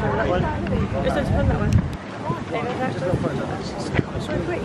let's that way. Let's let's that way. Just go for it. So quick.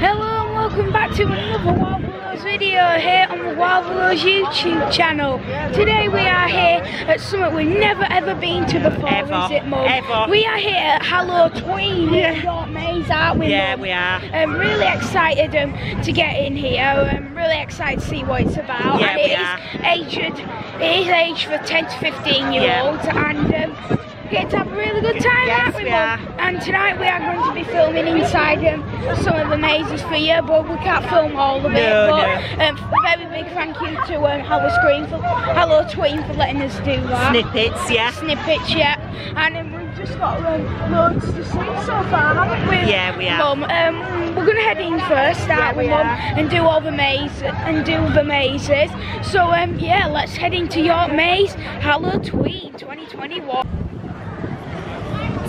Hello and welcome back to another Wild Willows video here on the Wild Willows YouTube channel. Today we are here at something we've never ever been to before, Ever, is it Mum? ever. We are here at Hallowtween Yeah. Maze, aren't we Yeah, Mum? we are. I'm really excited um, to get in here. I'm really excited to see what it's about. Yeah, and it is aged, it is aged for 10 to 15 year Yeah. olds and um, get to have a really good time, Yes, aren't we, we Mum? And tonight we are going to be filming inside um, some of the mazes for you, but we can't film all of it. No, but um, very big thank you to um, Hello Screen for Hallowtween for letting us do that. Snippets, yeah. Snippets, yeah. And um, we've just got um, loads to see so far, haven't we? Yeah, we are. Mum, um, we're gonna head in first, start Yeah, with we Mum, and do all the maze and do the mazes. So um, yeah, let's head into York Maze, Hallowtween 2021.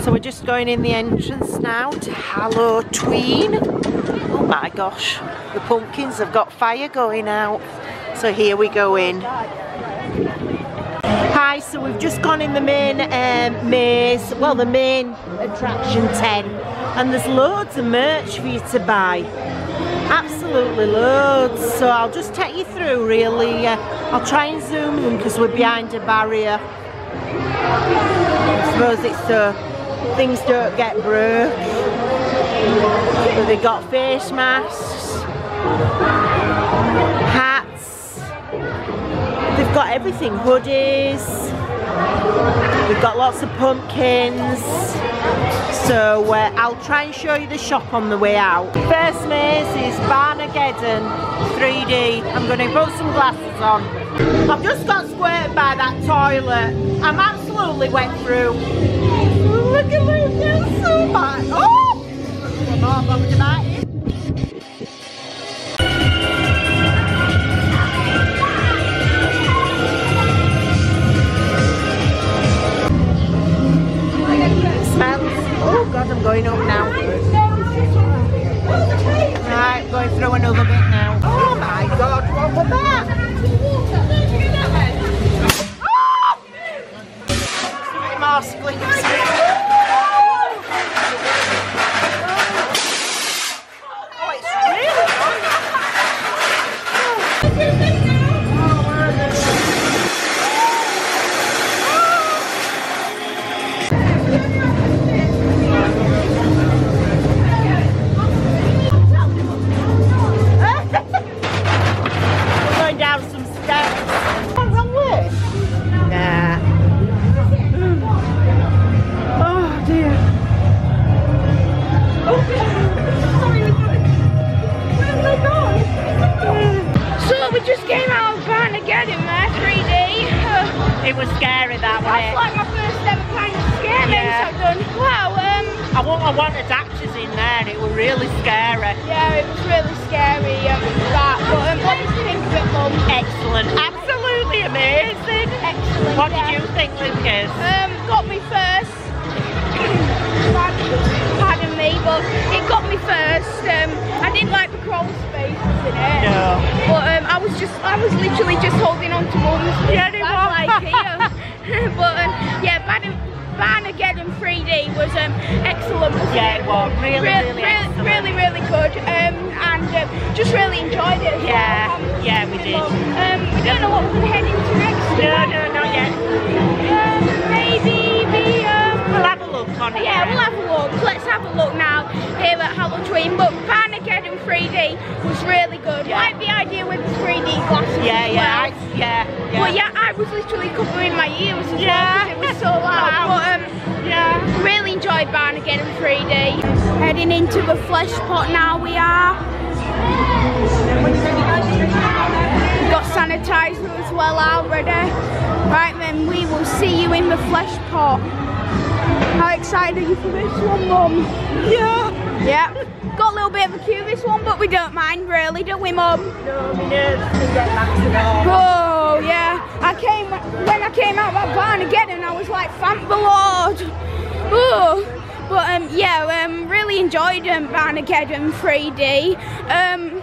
So we're just going in the entrance now to Hallowtween. My gosh, the pumpkins have got fire going out. So here we go in. Hi, so we've just gone in the main um, maze, well the main attraction 10 and there's loads of merch for you to buy. Absolutely loads. So I'll just take you through really. Uh, I'll try and zoom in because we're behind a barrier. I suppose it's so things don't get broke. So they got face masks, hats, they've got everything, hoodies, we've got lots of pumpkins. So uh, I'll try and show you the shop on the way out. First maze is Barnageddon 3D. I'm going to put some glasses on. I've just got squirted by that toilet. I'm absolutely wet through. Look at me, it's so bad. Oh! I'm not bothered about it. Smells. Oh God, I'm going now. Right, going through another bit now. Oh my God, what was that? Oh! Absolutely amazing. Excellent. What yeah. did you think, Lucas? Um, got me first. Pardon me, but it got me first. Um, I didn't like the crawl spaces in it. No. But um, I was just, I was literally just holding on to mum's. Yeah, it was. like here. but um, yeah, Ban- Barnageddon 3D was um, excellent. wasn't Yeah, it was. Really, Re- really re- excellent. really, really good. Um, and um, just really enjoyed it. as well. Yeah, Um, yeah, we did. Um, we don't know what we're going to next. No, no, not yet. We'll look on it. yeah, we'll have a look. Let's have a look now here at Halloween. But Barnageddon 3D was really good. Yeah. Like the idea with the 3D glasses. Yeah, yeah, well. I, yeah, yeah. But yeah, I was literally covering my ears as Yeah. well 'cause it was so loud. But um, yeah. really enjoyed Barnageddon 3D. Heading into the flesh pot now we are. We've got sanitizer as well already. Right then, we will see you in the flesh pot. How excited are you for this one, Mum? Yeah. Yeah. Got a little bit of a queue this one, but we don't mind really, don't we, Mum? No, my nerves can get back to normal. Oh yeah, I came when I came out that barn again, and I was like, "Thank the Lord." Oh, But um, yeah, um, really enjoyed um, Barnageddon 3D. Um,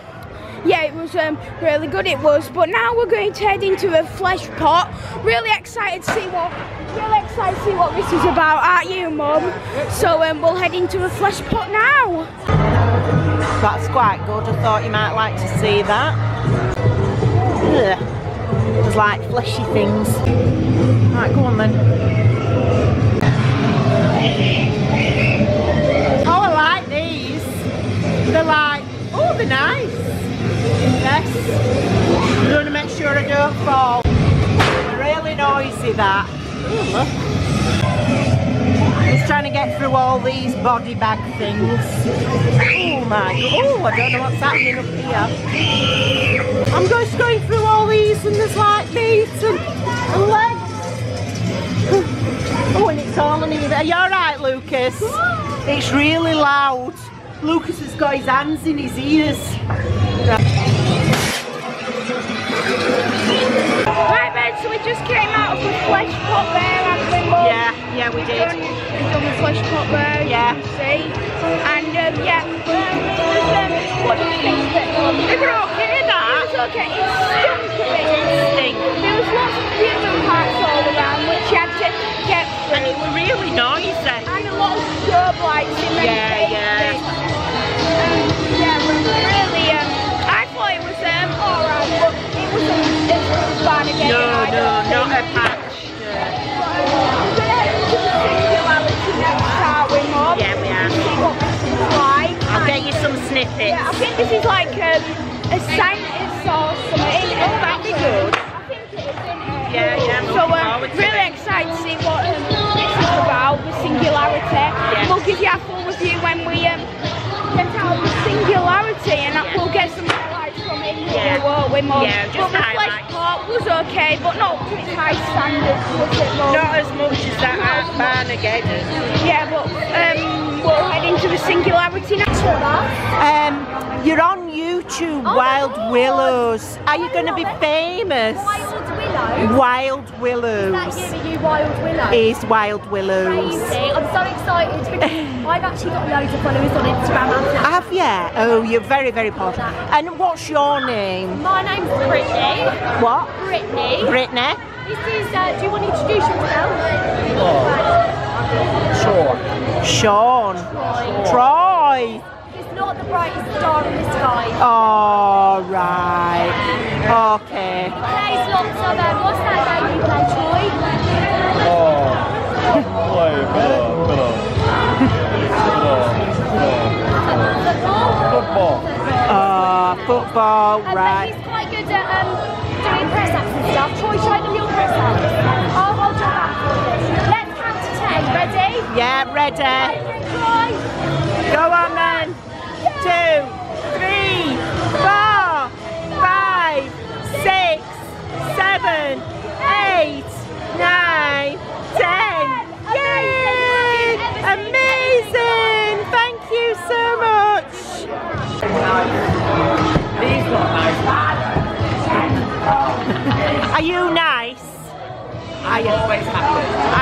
yeah, it was um, really good. It was. But now we're going to head into a flesh pot. Really excited to see what. Really excited to see what this is about, aren't you, Mum? So um, we'll head into a flesh pot now. That's quite good. I thought you might like to see that. Ugh. There's like fleshy things. Right, go on then. Just trying to get through all these body bag things. Oh my god. Oh, I don't know what's happening up here. I'm just going through all these and there's like meat and, and legs. Oh, and it's all in here. Are you alright, Lucas? It's really loud. Lucas has got his hands in his ears. So we just came out of the flesh pot there, haven't we, Mum? Yeah, yeah, we did. we've done the flesh pot there, Yeah. see. And um, yeah, um, um, what do you think of it, Mum? They were okay, It that. was okay, it stunk a bit. Stink. There was lots of human here, won't? Yeah, just but the flesh pot was okay, but not to its high standards, was it, Mum? Not as much as that at Barnageddon. Yeah, but um, we'll head into the singularity now. Um, you're on YouTube, Oh Wild. Willows. Are you going to be it. famous? Wild Willow. Wild That Willows you, you Wild Willow. is Wild Willows. Crazy. I'm so excited because I've actually got loads of followers on Instagram and Snapchat. Have you? Oh, you're very, very popular. And what's your name? My name's Brittany. What? Brittany. Brittany? This is, uh, do you want to introduce yourself? Sean. Troy. He's not the brightest star in the sky. All right. Okay. Plays lots of, um, what's that game you play, Troy? Oh, football? Uh, football, Um, but right. he's quite good at um, doing press ups and stuff. Troy, show them your press ups. I'll hold your back. Let's count to ten. Ready? Yeah, ready. Troy. Go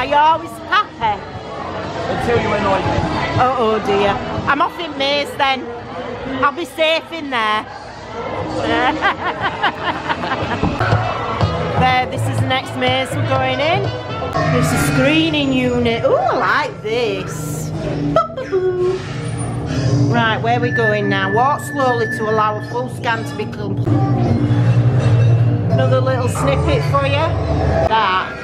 Are you always happy? until you annoy me. Oh, oh dear. I'm off in Maze then. I'll be safe in there. there, this is the next maze we're going in. It's a screening unit. Oh, I like this. right, where are we going now? Walk slowly to allow a full scan to be complete. Another little snippet for you. That.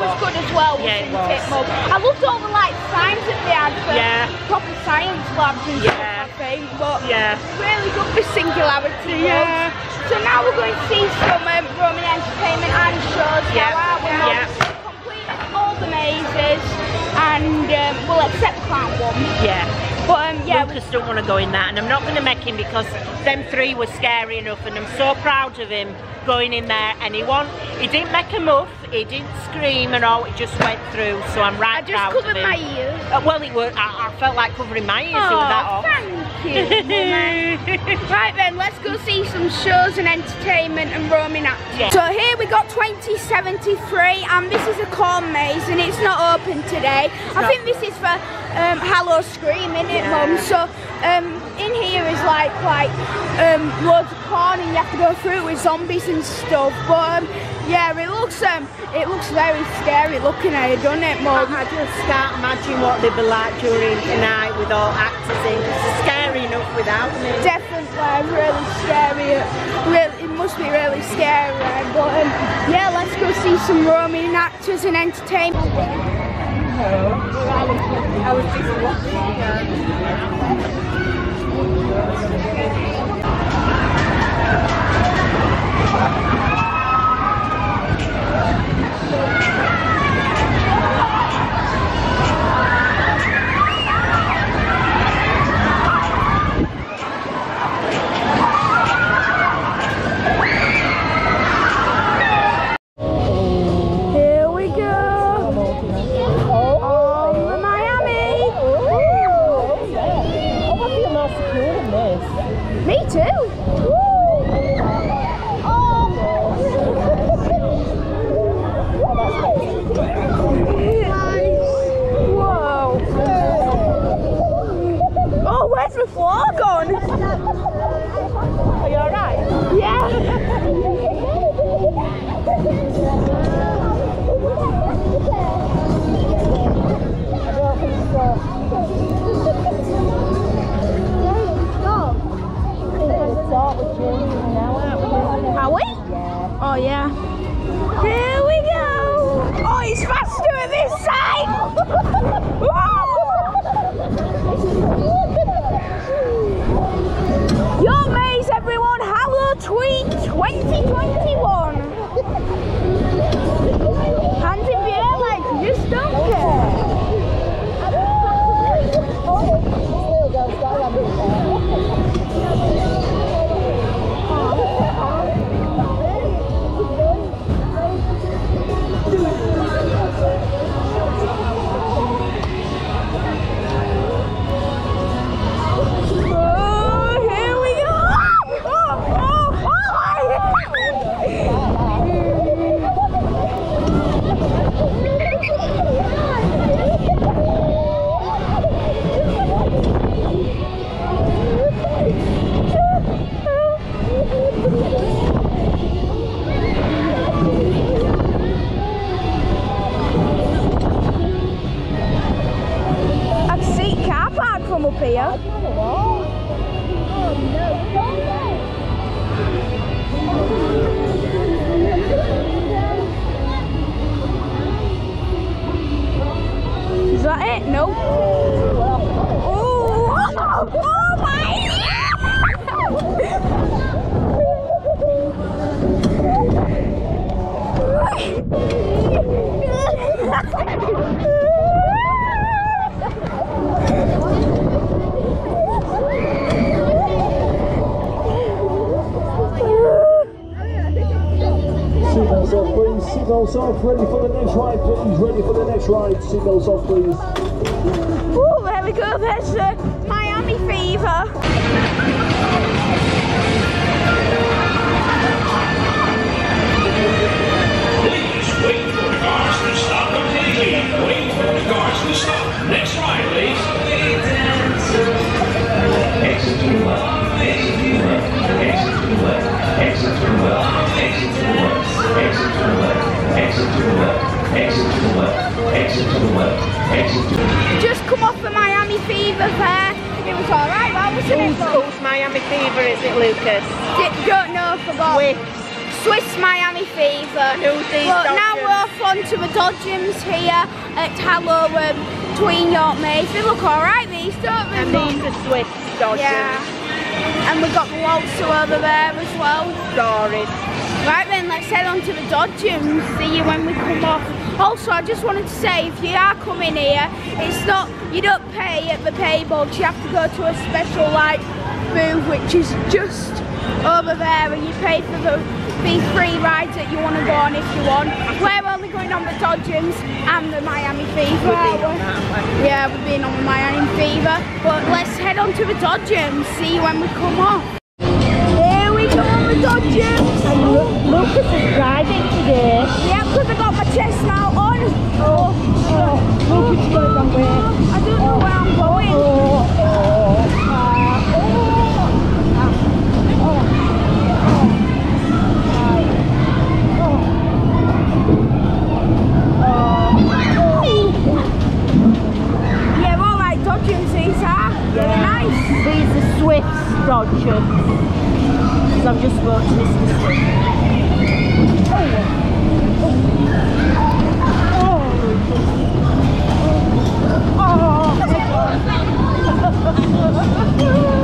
Was was. good as well. Yeah, it was. I loved all the like signs that they had for Yeah. proper science labs and Yeah. stuff. I think, but Yeah. really good for singularity. Yeah. So now we're going to see some um, Roman entertainment and shows. Yeah. Now, are we? Yeah. Completed all the mazes, and um, we'll accept clown one. Yeah. But um, yeah, Lucas don't want to go in that, and I'm not going to make him because them three were scary enough, and I'm so proud of him going in there. And he won. He didn't make a muff. He didn't scream and all. It just went through. So I'm right I just covered my ears. Uh, well, it was. I, I felt like covering my ears. it was that Oh, off. thank you. Right then, let's go see some shows and entertainment and roaming acting. Yeah. So here we got 2073 and this is a corn maze and it's not open today. I not. think this is for um, Hallowscream, isn't it Yeah. mum? So um, in here is like like um, loads of corn and you have to go through it with zombies and stuff. But um, yeah, it looks um, it looks very scary looking at it, doesn't it mum? I just can't imagine what they'd be like during the night with all actors in. 'cause It's scary enough without me. definitely really scary. Really, it must be really scary. But um, yeah, let's go see some roaming actors and entertainment. I was busy watching. Thank you. in this. Me too. Oh. Where's? Are you alright? Yeah. I don't think so. Are we? Oh yeah. Here we go. Oh, he's faster Off. Ready for the next ride, please. Ready for the next ride. Seatbelts off, please. Exit to the left. Exit to the left. Exit to the Just come off the Miami fever there. It was alright, that wasn't it? Who's, Mum? who's Miami Fever, is it, Lucas? D- don't know, forgot. With Swiss Miami Fever. Who's these But now we're off on to the Dodgems here at Hallow um, Tween York Maze. They look alright, these, don't they? and these are Swiss Dodgems. Yeah. And we've got the Waltzer over there as well. Sorry. Right then, let's head on to the Dodgems. See you when we come off. Also, I just wanted to say, if you are coming here, it's not, you don't pay at the pay box. You have to go to a special, like, booth, which is just over there, and you pay for the these free rides that you want to go on if you want. We're only going on the Dodgems and the Miami Fever. Yeah, we've been on the Miami Fever. But let's head on to the Dodgems. See when we come off. Go on the Dodgems. Lucas is driving today. Yeah, because I got my chest now on. Oh, oh, oh, Lucas is going way. I don't know where I'm going. Yeah, all right, Dodgems these are. Really nice. These are Swiss Dodgers. Because I've just spoke to Mr. Swift. Lucas,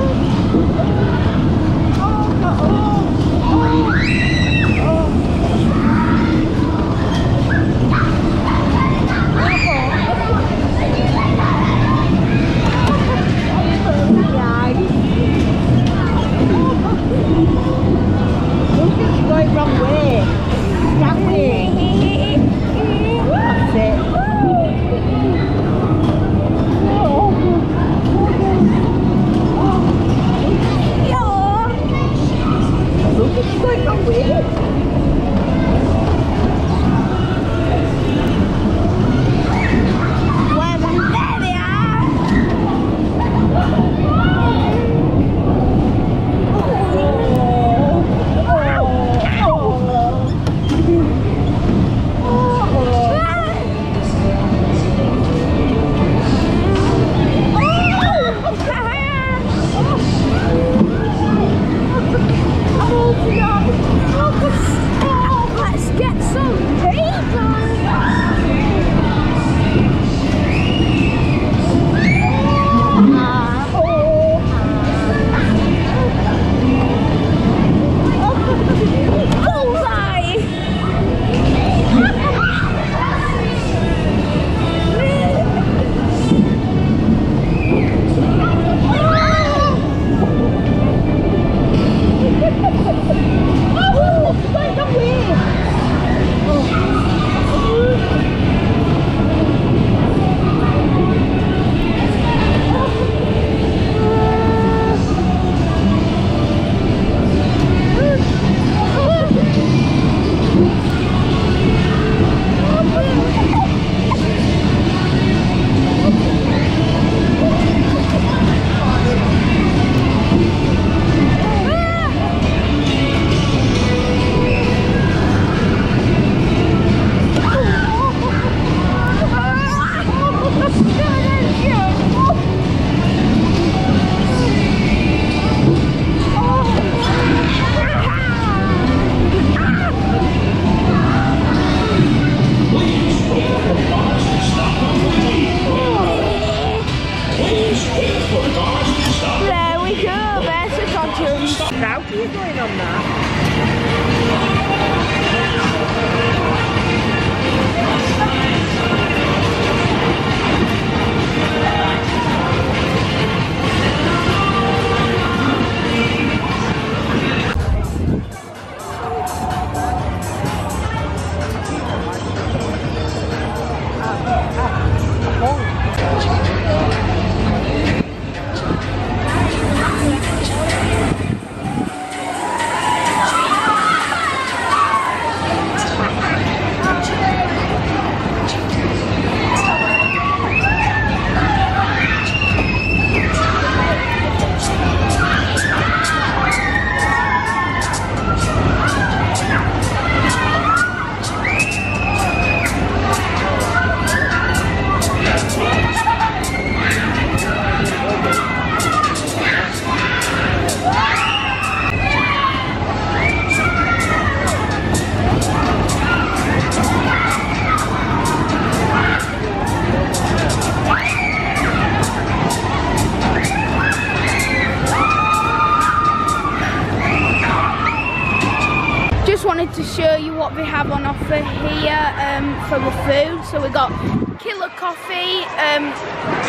what we have on offer here um, for the food. So we got killer coffee, um,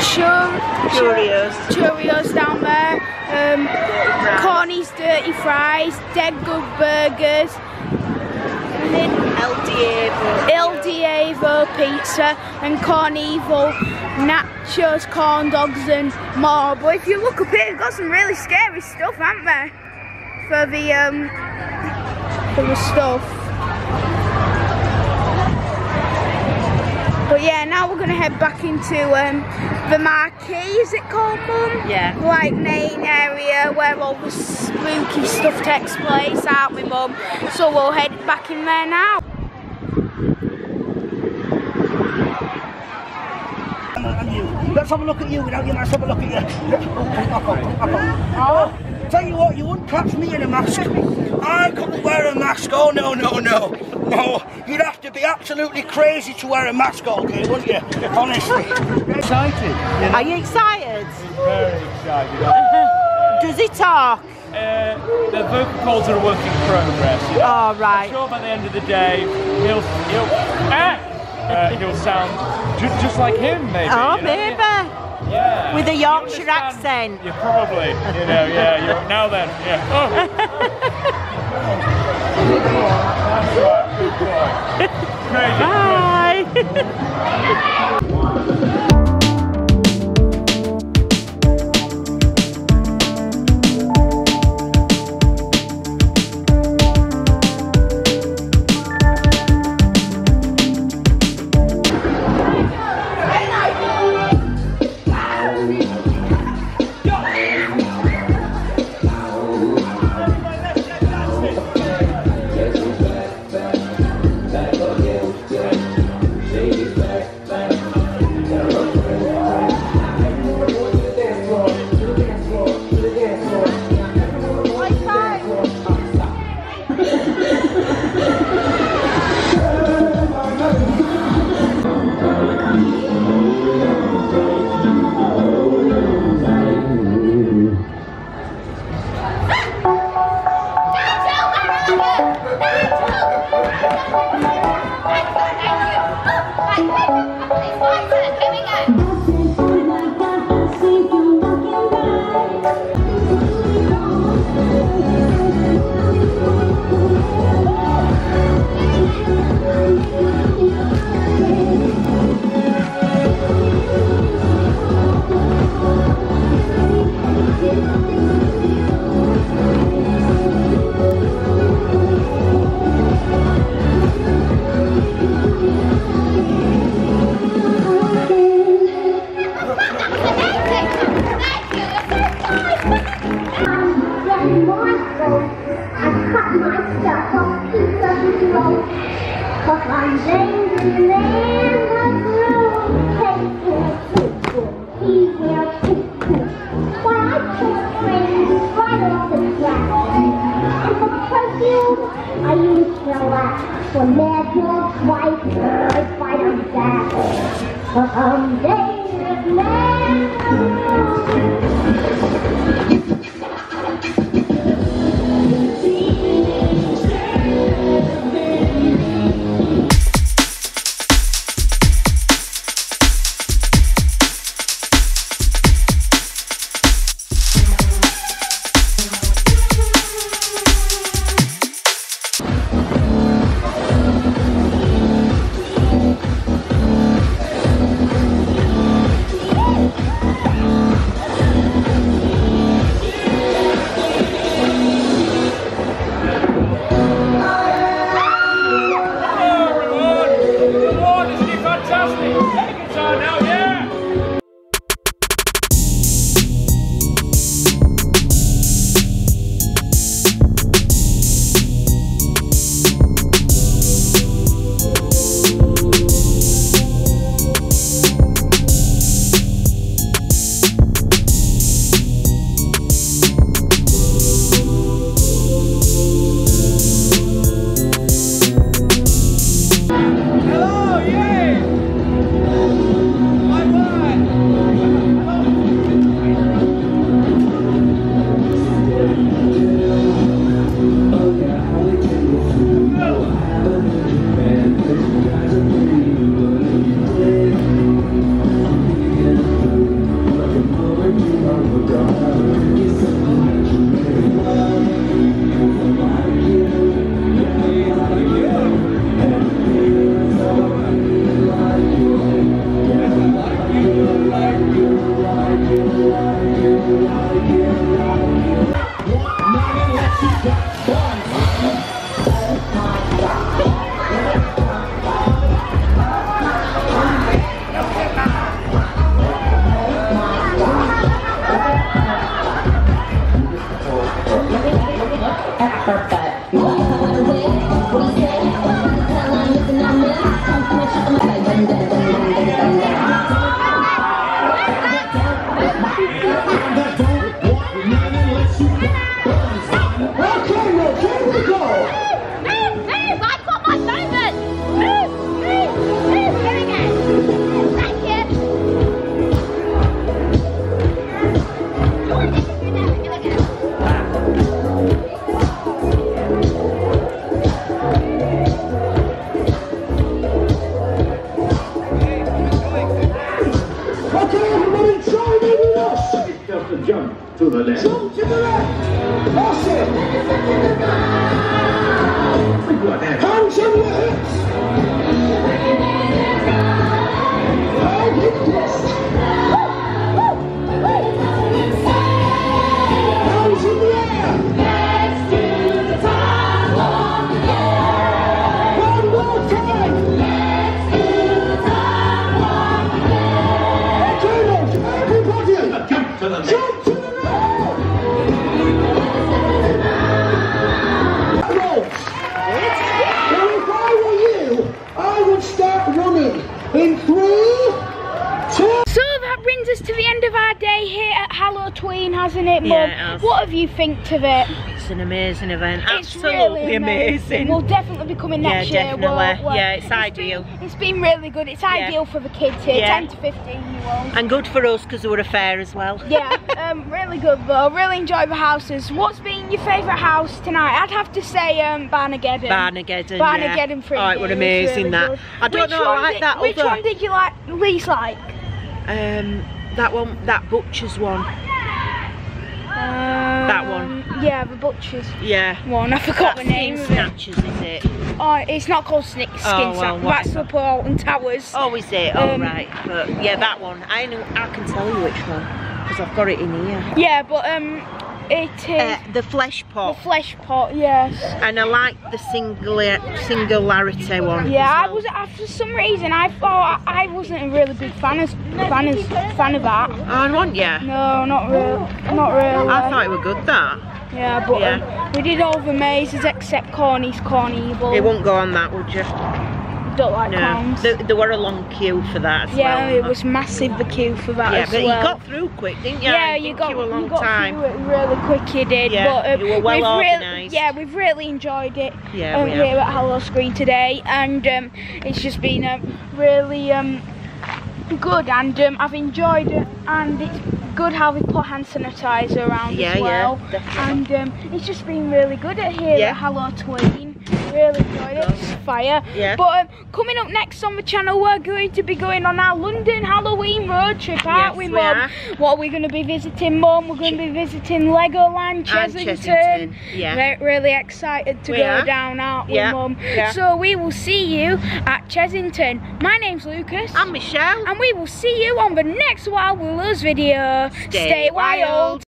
chur- Cheerios. Cheerios down there, um, Corny's dirty fries, dead good burgers, El Diego pizza, and Carnival nachos, corn dogs, and more. But if you look up here, they've got some really scary stuff, haven't they? For the um, for the stuff. But yeah, now we're gonna head back into um, the marquee. Is it called, Mum? Yeah. Like main area where all the spooky stuff takes place, aren't we, Mum? So we'll head back in there now. Let's have a look at you without you. Let's have a look at you. Let's- oh, Up on, up on. Oh, tell you what, you wouldn't catch me in a mask. I couldn't wear a mask. Oh no, no, no, no. You'd have to be absolutely crazy to wear a mask all day, wouldn't you? Honestly. Excited. You know? Are you excited? Very excited. Does he talk? Uh, the vocal cords are a work in progress. You know? All I'm sure by the end of the day, he'll he'll ah! uh, he'll sound ju- just like him, maybe. Oh, you know? maybe. Yeah. With a Yorkshire understand- accent. Yeah, probably. You know, yeah. You're, now then, yeah. Oh. That's right. Good boy. Crazy. Bye. think of it? It's an amazing event. It's Absolutely really amazing. We'll definitely be coming Yeah, next year. definitely. We'll- we'll- Yeah, it's been- ideal. it's been really good. It's ideal for the kids here, Yeah. 10 to 15 year olds. and good for us because we're a fair as well. yeah, um, really good though. Really enjoy the houses. What's been your favourite house tonight? I'd have to say um, Barnageddon. Barnageddon. Barnageddon yeah. free. Oh, it was amazing that. I don't which know. I like did, that Which other. one did you like least like? Um, that one, that butcher's one. Um, one. Yeah, the butchers Yeah. one. I forgot That's the name Skin of it. Snatchers, is it? Oh, it's not called Snick Skin Oh, well, That's the Alton Towers. Oh, is it? Oh, Um, right. But yeah, that one. I know. I can tell you which one because I've got it in here. Yeah, but um, it is Uh, the flesh pot. the flesh pot. Yes. and I like the singular singularity one. Yeah, I was. I, for some reason, I thought I, I wasn't a really big fan of fan of, fan of that. Oh, I want yeah. No, not real, not really. I thought it were good. That yeah, but Yeah. um, we did all the mazes except Corny's Cornevil. it won't go on that, would you? Don't like No. clowns. There, there were a long queue for that as yeah, well. it was massive the queue for that Yeah, as but well. you got through quick, didn't you? yeah, you got you a long got time. through it really quick. You did, Yeah, but um, you were well we've really, yeah, we've really enjoyed it. Yeah, um, here at Hallowscream today, and um, it's just been um, really um, good, and um, I've enjoyed it, and it's good how we put hand sanitizer around Yeah, as yeah, well, definitely. and um, it's just been really good at here Yeah. at Hallowtween. Really enjoyed it. It's fire. Yeah. But um, coming up next on the channel, we're going to be going on our London Halloween road trip, aren't Yes, we, Mum? What are we going to be visiting, Mum? We're going to be visiting Legoland, Chessington. Chessington, yeah. We're really excited to We go are. down, aren't we, Yeah, Mum? yeah. So we will see you at Chessington. My name's Lucas. I'm Michelle. and we will see you on the next Wild Willow's video. Stay wild.